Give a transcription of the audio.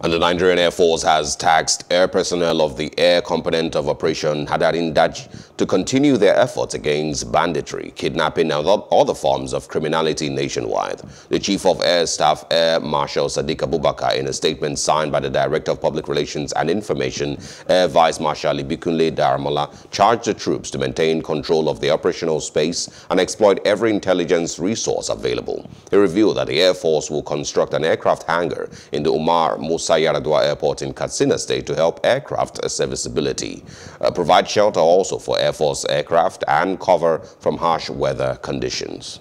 And the Nigerian Air Force has taxed air personnel of the air component of Operation Hadarin Daji to continue their efforts against banditry, kidnapping, and other forms of criminality nationwide. The Chief of Air Staff, Air Marshal Sadique Abubakar, in a statement signed by the Director of Public Relations and Information, Air Vice Marshal Ibikunle Daramola, charged the troops to maintain control of the operational space and exploit every intelligence resource available. He revealed that the Air Force will construct an aircraft hangar in the Umar Musa Yar'Adua Airport in Katsina State to help aircraft serviceability, uh, provide shelter also for Air Force aircraft and cover from harsh weather conditions.